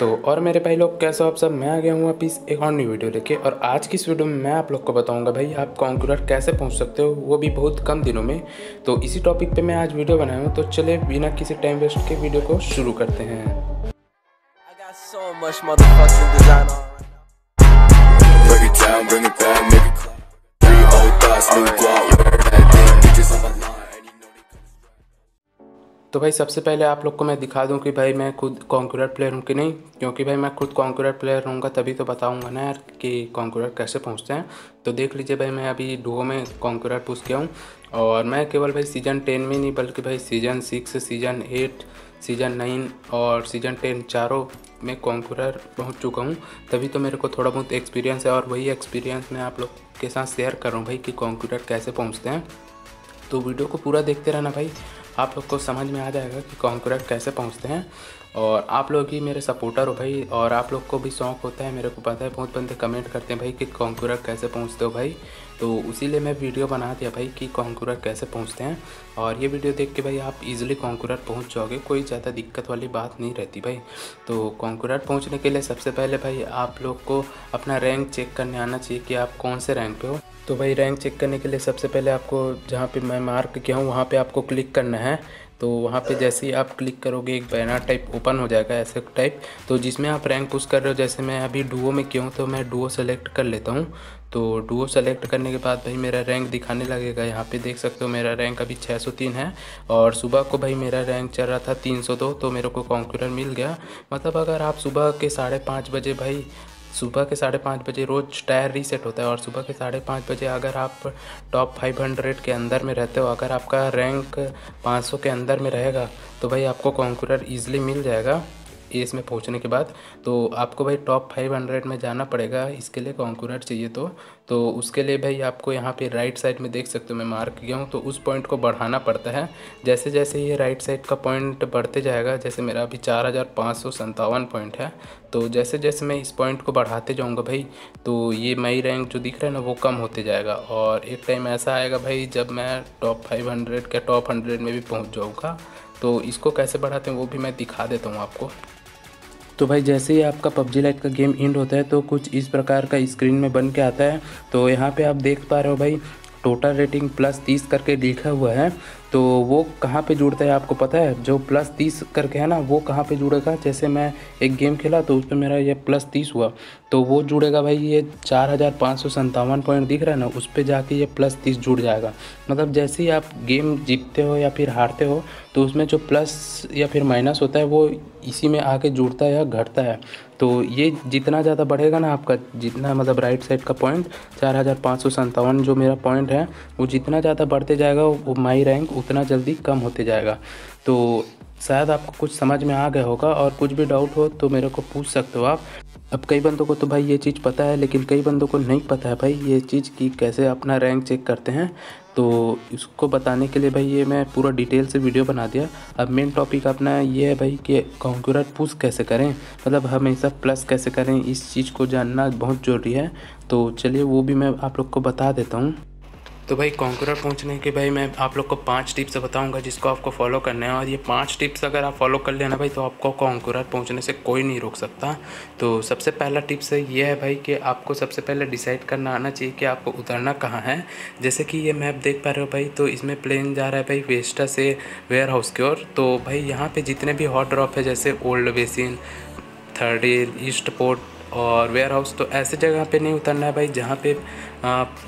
तो और मेरे भाई लोग कैसे हो आप सब? मैं आ गया हूँ वापिस एक और न्यू वीडियो लेके और आज की इस वीडियो में मैं आप लोग को बताऊँगा भाई आप कॉन्कुलर कैसे पहुँच सकते हो? वो भी बहुत कम दिनों में। तो इसी टॉपिक पे मैं आज वीडियो बनाया हूँ। तो चले बिना किसी टाइम वेस्ट के वीडियो को शुरू करते हैं। तो भाई सबसे पहले आप लोग को मैं दिखा दूँ कि भाई मैं खुद कॉन्कुलर प्लेयर हूँ कि नहीं? क्योंकि भाई मैं खुद कॉन्कुलर प्लेयर रहूँगा तभी तो बताऊँगा ना यार कि कॉन्कुलर कैसे पहुँचते हैं। तो देख लीजिए भाई मैं अभी डुओ में कॉन्कुलर पूछ गया हूँ और मैं केवल भाई सीज़न टेन में नहीं, बल्कि भाई season six season eight season nine और सीज़न टेन चारों में कॉन्कुलर पहुँच चुका हूँ। तभी तो मेरे को थोड़ा बहुत एक्सपीरियंस है और वही एक्सपीरियंस मैं आप लोग के साथ शेयर कर रहा हूँ भाई कि कॉन्कुलर कैसे पहुँचते हैं। तो वीडियो को पूरा देखते रहना भाई। आप लोग को समझ में आ जाएगा कि कॉन्कुरर कैसे पहुँचते हैं। और आप लोग ही मेरे सपोर्टर हो भाई, और आप लोग को भी शौक होता है, मेरे को पता है, बहुत बंदे कमेंट करते हैं भाई कि कॉन्कुरर कैसे पहुँचते हो भाई। तो उसीलिए मैं वीडियो बना दिया भाई कि कॉन्कुरर कैसे पहुँचते हैं। और ये वीडियो देख के भाई आप इजीली कॉन्कुरर पहुँच जाओगे, कोई ज़्यादा दिक्कत वाली बात नहीं रहती भाई। तो कॉन्कुरर पहुँचने के लिए सबसे पहले भाई आप लोग को अपना रैंक चेक करने आना चाहिए कि आप कौन से रैंक पे हो। तो भाई रैंक चेक करने के लिए सबसे पहले आपको जहाँ पे मैं मार्क किया हूँ, वहाँ पे आपको क्लिक करना है। तो वहाँ पे जैसे ही आप क्लिक करोगे, एक बैनर टाइप ओपन हो जाएगा ऐसे टाइप तो जिसमें आप रैंक पुश कर रहे हो, जैसे मैं अभी डुओ में क्यों तो मैं डुओ सेलेक्ट कर लेता हूँ। तो डुओ सेलेक्ट करने के बाद भाई मेरा रैंक दिखाने लगेगा। यहाँ पे देख सकते हो मेरा रैंक अभी 603 है और सुबह को भाई मेरा रैंक चल रहा था 302 तो मेरे को कॉन्कुलर मिल गया। मतलब अगर आप सुबह के साढ़े पाँच बजे भाई सुबह के साढ़े पाँच बजे रोज़ टायर रीसेट होता है और सुबह के साढ़े पाँच बजे अगर आप टॉप फाइव हंड्रेड के अंदर में रहते हो, अगर आपका रैंक पाँच सौ के अंदर में रहेगा तो भाई आपको कॉन्कुरर ईजिली मिल जाएगा। एस में पहुँचने के बाद तो आपको भाई टॉप फाइव हंड्रेड में जाना पड़ेगा। इसके लिए कॉन्कुलर चाहिए तो। तो उसके लिए भाई आपको यहाँ पे राइट साइड में देख सकते हो मैं मार्क किया हूँ तो उस पॉइंट को बढ़ाना पड़ता है। जैसे जैसे ये राइट साइड का पॉइंट बढ़ते जाएगा, जैसे मेरा अभी चार हज़ार पाँच सौ संतावन पॉइंट है तो जैसे जैसे मैं इस पॉइंट को बढ़ाते जाऊँगा भाई तो ये मई रैंक जो दिख रहा है ना, वो कम होते जाएगा। और एक टाइम ऐसा आएगा भाई, जब मैं top five hundred top hundred में भी पहुँच जाऊँगा तो इसको कैसे बढ़ाते हैं, वो भी मैं दिखा देता हूँ आपको। तो भाई जैसे ही आपका पबजी लाइट का गेम इंड होता है तो कुछ इस प्रकार का स्क्रीन में बन के आता है। तो यहाँ पे आप देख पा रहे हो भाई टोटल रेटिंग प्लस तीस करके लिखा हुआ है। तो वो कहाँ पे जुड़ता है आपको पता है? जो प्लस तीस करके है ना, वो कहाँ पे जुड़ेगा? जैसे मैं एक गेम खेला तो उस पर मेरा ये प्लस तीस हुआ। तो वो जुड़ेगा भाई, ये चार हज़ार पाँच सौ संतावन पॉइंट दिख रहा है ना, उस पर जाके ये प्लस तीस जुड़ जाएगा। मतलब जैसे ही आप गेम जीतते हो या फिर हारते हो तो उसमें जो प्लस या फिर माइनस होता है, वो इसी में आके जुड़ता है या घटता है। तो ये जितना ज़्यादा बढ़ेगा ना आपका, जितना मतलब राइट साइड का पॉइंट चार हज़ार पाँच सौ संतावन जो मेरा पॉइंट है, वो जितना ज़्यादा बढ़ते जाएगा, वो माई रैंक उतना जल्दी कम होते जाएगा। तो शायद आपको कुछ समझ में आ गया होगा और कुछ भी डाउट हो तो मेरे को पूछ सकते हो आप। अब कई बंदों को तो भाई ये चीज़ पता है, लेकिन कई बंदों को नहीं पता है भाई ये चीज़ कि कैसे अपना रैंक चेक करते हैं। तो इसको बताने के लिए भाई ये मैं पूरा डिटेल से वीडियो बना दिया। अब मेन टॉपिक अपना ये है भाई कि कॉन्क्यूरर पुश कैसे करें? मतलब हमेशा प्लस कैसे करें? इस चीज़ को जानना बहुत ज़रूरी है। तो चलिए वो भी मैं आप लोग को बता देता हूँ। तो भाई कॉन्कुरर पहुँचने के भाई मैं आप लोग को पाँच टिप्स बताऊँगा जिसको आपको फॉलो करना है। और ये पाँच टिप्स अगर आप फॉलो कर लेना भाई तो आपको कॉन्कुरर पहुँचने से कोई नहीं रोक सकता। तो सबसे पहला टिप्स ये है भाई कि आपको सबसे पहले डिसाइड करना आना चाहिए कि आपको उतरना कहाँ है। जैसे कि ये मैप देख पा रहे हो भाई तो इसमें प्लेन जा रहा है भाई वेस्टा से वेयर हाउस की ओर। तो भाई यहाँ पर जितने भी हॉट ड्रॉप है, जैसे old basin third east port और वेयर हाउस तो ऐसे जगह पे नहीं उतरना है भाई, जहाँ पे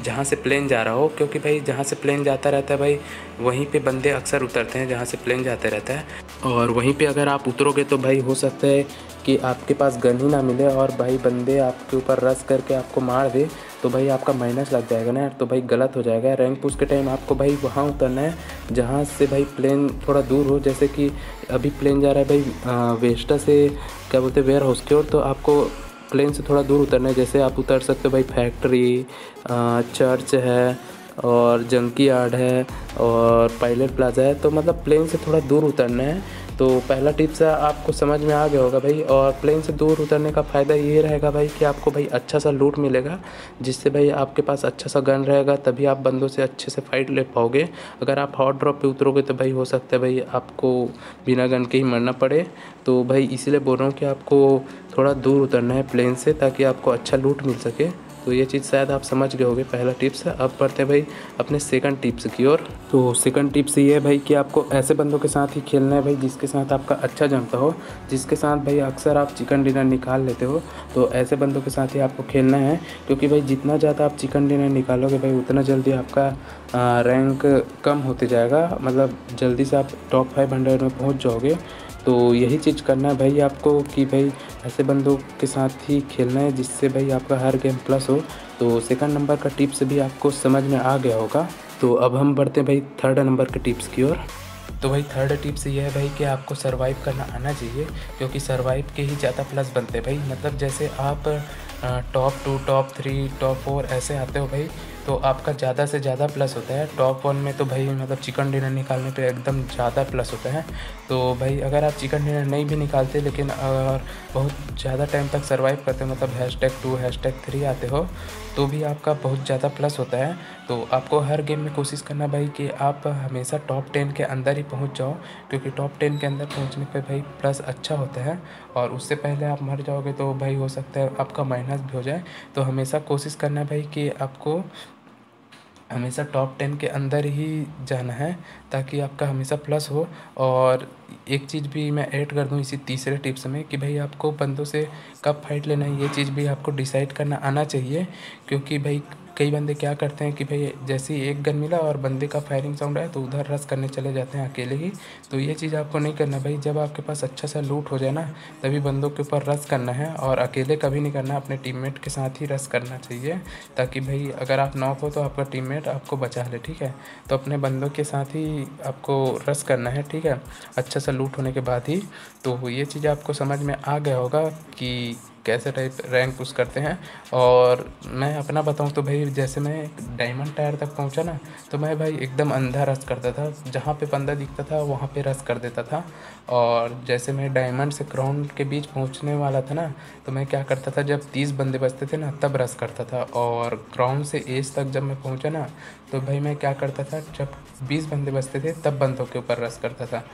जहाँ से प्लेन जा रहा हो, क्योंकि भाई जहाँ से प्लेन जाता रहता है भाई, वहीं पे बंदे अक्सर उतरते हैं जहाँ से प्लेन जाते रहता है। और वहीं पे अगर आप उतरोगे तो भाई हो सकता है कि आपके पास गन ही ना मिले और भाई बंदे आपके ऊपर रस करके आपको मार दे तो भाई आपका माइनस लग जाएगा ना तो भाई गलत हो जाएगा। रैंक पुश के टाइम आपको भाई वहाँ उतरना है, जहाँ से भाई प्लेन थोड़ा दूर हो, जैसे कि अभी प्लेन जा रहा है भाई वेस्टा से, क्या बोलते हैं वेयर हाउस की ओर तो आपको प्लेन से थोड़ा दूर उतरना है। जैसे आप उतर सकते हो भाई फैक्ट्री चर्च है और जंकी यार्ड है और पायलट प्लाजा है। तो मतलब प्लेन से थोड़ा दूर उतरना है। तो पहला टिप्स आपको समझ में आ गया होगा भाई, और प्लेन से दूर उतरने का फ़ायदा ये रहेगा भाई कि आपको भाई अच्छा सा लूट मिलेगा, जिससे भाई आपके पास अच्छा सा गन रहेगा, तभी आप बंदों से अच्छे से फाइट ले पाओगे। अगर आप हॉट ड्रॉप पे उतरोगे तो भाई हो सकता है भाई आपको बिना गन के ही मरना पड़े। तो भाई इसीलिए बोल रहा हूँ कि आपको थोड़ा दूर उतरना है प्लेन से, ताकि आपको अच्छा लूट मिल सके। तो ये चीज़ शायद आप समझ गए होगे, पहला टिप्स है। अब बढ़ते हैं भाई अपने सेकंड टिप्स की ओर। तो सेकंड टिप्स ये है भाई कि आपको ऐसे बंदों के साथ ही खेलना है भाई जिसके साथ आपका अच्छा जमता हो, जिसके साथ भाई अक्सर आप चिकन डिनर निकाल लेते हो। तो ऐसे बंदों के साथ ही आपको खेलना है, क्योंकि भाई जितना ज़्यादा आप चिकन डिनर निकालोगे भाई, उतना जल्दी आपका रैंक कम होते जाएगा। मतलब जल्दी से आप टॉप फाइव हंड्रेड में पहुँच जाओगे। तो यही चीज़ करना है भाई आपको कि भाई ऐसे बंदों के साथ ही खेलना है जिससे भाई आपका हर गेम प्लस हो। तो सेकंड नंबर का टिप्स भी आपको समझ में आ गया होगा। तो अब हम बढ़ते हैं भाई थर्ड नंबर के टिप्स की ओर। तो भाई थर्ड टिप्स ये है भाई कि आपको सर्वाइव करना आना चाहिए, क्योंकि सर्वाइव के ही ज़्यादा प्लस बनते हैं भाई। मतलब जैसे आप top two top three top four ऐसे आते हो भाई तो आपका ज़्यादा से ज़्यादा प्लस होता है। टॉप वन में तो भाई मतलब चिकन डिनर निकालने पे एकदम ज़्यादा प्लस होता है। तो भाई, अगर आप चिकन डिनर नहीं भी निकालते, लेकिन अगर बहुत ज़्यादा टाइम तक सर्वाइव करते मतलब hashtag two hashtag three आते हो तो भी आपका बहुत ज़्यादा प्लस होता है। तो आपको हर गेम में कोशिश करना भाई कि आप हमेशा टॉप टेन के अंदर ही पहुँच जाओ, क्योंकि टॉप टेन के अंदर पहुँचने पे भाई प्लस अच्छा होता है। और उससे पहले आप मर जाओगे तो भाई हो सकता है आपका माइनस भी हो जाए। तो हमेशा कोशिश करना भाई कि आपको हमेशा टॉप टेन के अंदर ही जाना है, ताकि आपका हमेशा प्लस हो। और एक चीज़ भी मैं ऐड कर दूँ इसी तीसरे टिप्स में कि भाई आपको बंदों से कब फाइट लेना है, ये चीज़ भी आपको डिसाइड करना आना चाहिए। क्योंकि भाई कई बंदे क्या करते हैं कि भाई जैसे ही एक गन मिला और बंदे का फायरिंग साउंड आया तो उधर रस करने चले जाते हैं अकेले ही। तो ये चीज़ आपको नहीं करना भाई, जब आपके पास अच्छा सा लूट हो जाए ना, तभी बंदों के ऊपर रस करना है और अकेले कभी नहीं करना, अपने टीममेट के साथ ही रस करना चाहिए, ताकि भाई अगर आप नॉक हो तो आपका टीममेट आपको बचा ले, ठीक है? तो अपने बंदों के साथ ही आपको रस करना है, ठीक है? अच्छा सा लूट होने के बाद ही तो ये चीज़ आपको समझ में आ गया होगा कि कैसे टाइप रैंक पुश करते हैं। और मैं अपना बताऊँ तो भाई, जैसे मैं डायमंड टायर तक पहुँचा ना तो मैं भाई एकदम अंधा रस करता था। जहाँ पे बंदा दिखता था, वहाँ पे रस कर देता था। और जैसे मैं डायमंड से क्राउन के बीच पहुँचने वाला था ना तो मैं क्या करता था, जब तीस बंदे बचते थे ना, तब रस करता था। और क्राउन से एज तक जब मैं पहुँचा ना तो भाई मैं क्या करता था, जब बीस बंदे बचते थे, तब बंदों के ऊपर रस करता था।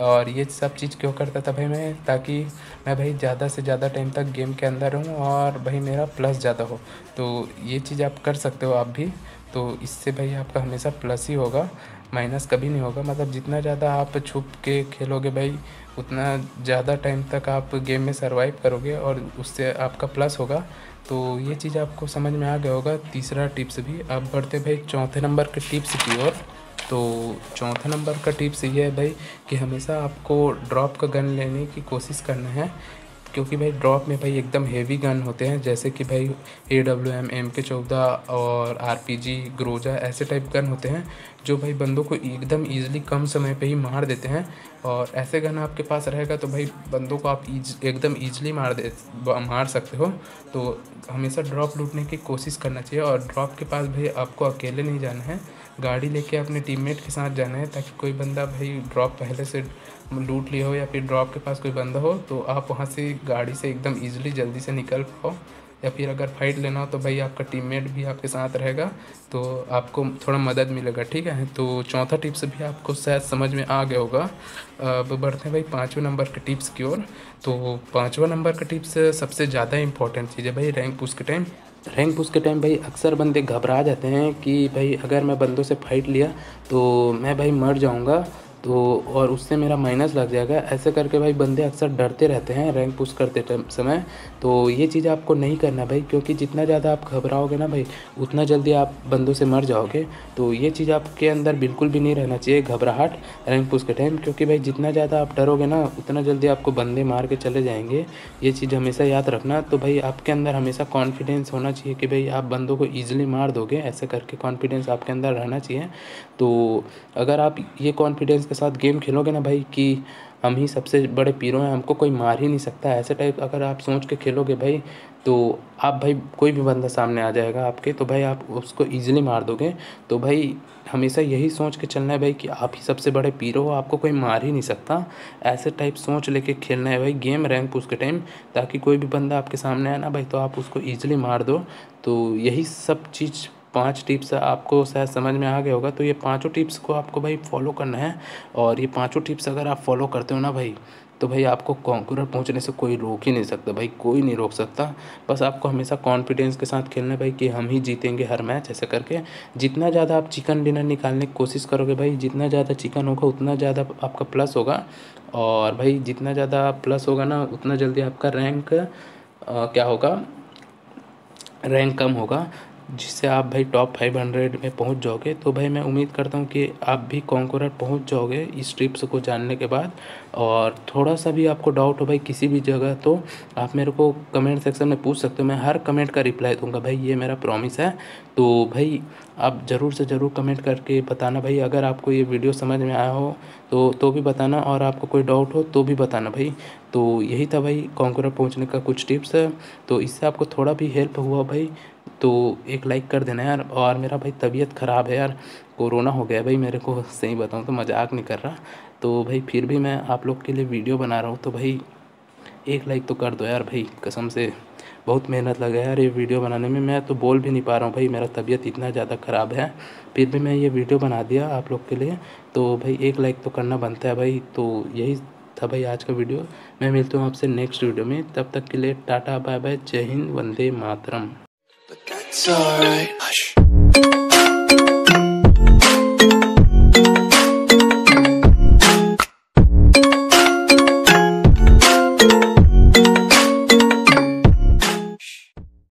और ये सब चीज़ क्यों करता था भाई मैं? ताकि मैं भाई ज़्यादा से ज़्यादा टाइम तक गेम के अंदर रहूँ और भाई मेरा प्लस ज़्यादा हो। तो ये चीज़ आप कर सकते हो आप भी। तो इससे भाई आपका हमेशा प्लस ही होगा माइनस कभी नहीं होगा। मतलब जितना ज़्यादा आप छुप के खेलोगे भाई, उतना ज़्यादा टाइम तक आप गेम में सर्वाइव करोगे और उससे आपका प्लस होगा। तो ये चीज़ आपको समझ में आ गया होगा। तीसरा टिप्स भी, आप बढ़ते भाई चौथे नंबर के टिप्स की ओर। तो चौथा नंबर का टिप्स ये है भाई कि हमेशा आपको ड्रॉप का गन लेने की कोशिश करना है, क्योंकि भाई ड्रॉप में भाई एकदम हेवी गन होते हैं, जैसे कि भाई A W M M K चौदह और आर पी जी ग्रोजा ऐसे टाइप गन होते हैं जो भाई बंदों को एकदम ईजिली कम समय पे ही मार देते हैं और ऐसे गन आपके पास रहेगा तो भाई बंदों को आप ईज एकदम ईजिली मार दे मार सकते हो। तो हमेशा ड्रॉप लूटने की कोशिश करना चाहिए और ड्रॉप के पास भाई आपको अकेले नहीं जाना है। गाड़ी लेके अपने टीममेट के साथ जाना है ताकि कोई बंदा भाई ड्रॉप पहले से लूट लिया हो या फिर ड्रॉप के पास कोई बंदा हो तो आप वहाँ से गाड़ी से एकदम ईजिली जल्दी से निकल पाओ। या फिर अगर फाइट लेना हो तो भाई आपका टीममेट भी आपके साथ रहेगा तो आपको थोड़ा मदद मिलेगा, ठीक है? तो चौथा टिप्स भी आपको शायद समझ में आ गया होगा। अब बढ़ते हैं भाई पाँचवें नंबर के टिप्स की ओर। तो पाँचवा नंबर का टिप्स सबसे ज़्यादा इंपॉर्टेंट चीज़ है भाई रैंक पुश के टाइम रैंक पुश के टाइम भाई अक्सर बंदे घबरा जाते हैं कि भाई अगर मैं बंदों से फाइट लिया तो मैं भाई मर जाऊँगा। तो और उससे मेरा माइनस लग जाएगा। ऐसे करके भाई बंदे अक्सर डरते रहते हैं रैंक पुश करते समय। तो ये चीज़ आपको नहीं करना भाई, क्योंकि जितना ज़्यादा आप घबराओगे ना भाई, उतना जल्दी आप बंदों से मर जाओगे। तो ये चीज़ आपके अंदर बिल्कुल भी नहीं रहना चाहिए घबराहट रैंक पुश के टाइम क्योंकि भाई जितना ज़्यादा आप डरोगे ना, उतना जल्दी आपको बंदे मार के चले जाएँगे। ये चीज़ हमेशा याद रखना। तो भाई आपके अंदर हमेशा कॉन्फिडेंस होना चाहिए कि भाई आप बंदों को ईजिली मार दोगे। ऐसे करके कॉन्फिडेंस आपके अंदर रहना चाहिए। तो अगर आप ये कॉन्फिडेंस के साथ गेम खेलोगे ना भाई कि हम ही सबसे बड़े पीरो हैं, हमको कोई मार ही नहीं सकता। ऐसे टाइप अगर आप सोच के खेलोगे भाई तो आप भाई कोई भी बंदा सामने आ जाएगा आपके तो भाई आप उसको ईजिली मार दोगे। तो भाई हमेशा यही सोच के चलना है भाई कि आप ही सबसे बड़े पीरो हो, आपको कोई मार ही नहीं सकता। ऐसे टाइप सोच लेके खेलना है भाई गेम रैंक पुश के टाइम ताकि कोई भी बंदा आपके सामने आए ना भाई तो आप उसको ईजिली मार दो। तो यही सब चीज़ पाँच टिप्स आपको शायद समझ में आ गया होगा तो ये पाँचों टिप्स को आपको भाई फॉलो करना है, और ये पाँचों टिप्स अगर आप फॉलो करते हो ना भाई तो भाई आपको कॉन्कुरर पहुँचने से कोई रोक ही नहीं सकता, भाई कोई नहीं रोक सकता। बस आपको हमेशा कॉन्फिडेंस के साथ खेलना है भाई कि हम ही जीतेंगे हर मैच ऐसे करके। जितना ज़्यादा आप चिकन डिनर निकालने की कोशिश करोगे भाई, जितना ज़्यादा चिकन होगा, उतना ज़्यादा आपका प्लस होगा। और भाई जितना ज़्यादा प्लस होगा ना, उतना जल्दी आपका रैंक क्या होगा? रैंक कम होगा। जिससे आप भाई टॉप फाइव हंड्रेड में पहुँच जाओगे। तो भाई मैं उम्मीद करता हूँ कि आप भी कॉन्कोरर पहुँच जाओगे इस ट्रिप्स को जानने के बाद। और थोड़ा सा भी आपको डाउट हो भाई किसी भी जगह तो आप मेरे को कमेंट सेक्शन में पूछ सकते हो। मैं हर कमेंट का रिप्लाई दूँगा। भाई ये मेरा प्रॉमिस है। तो भाई आप ज़रूर से ज़रूर कमेंट करके बताना भाई। अगर आपको ये वीडियो समझ में आया हो तो तो भी बताना। और आपको कोई डाउट हो तो भी बताना भाई। तो यही था भाई कॉन्कोरर पहुँचने का कुछ टिप्स है। तो इससे आपको थोड़ा भी हेल्प हुआ भाई तो एक लाइक कर देना यार। और मेरा भाई तबीयत ख़राब है यार, कोरोना हो गया भाई, मेरे को सही बताऊँ तो मज़ाक नहीं कर रहा। तो भाई फिर भी मैं आप लोग के लिए वीडियो बना रहा हूँ तो भाई एक लाइक तो कर दो यार भाई, कसम से। बहुत मेहनत लगा यार ये वीडियो बनाने में। मैं तो बोल भी नहीं पा रहा हूँ भाई, मेरा तबीयत इतना ज़्यादा ख़राब है। फिर भी मैं ये वीडियो बना दिया आप लोग के लिए। तो भाई एक लाइक तो करना बनता है भाई तो यही था भाई आज का वीडियो। मैं मिलता हूँ आपसे नेक्स्ट वीडियो में। तब तक के लिए टाटा बाय बाय जय हिंद, वंदे मातरम।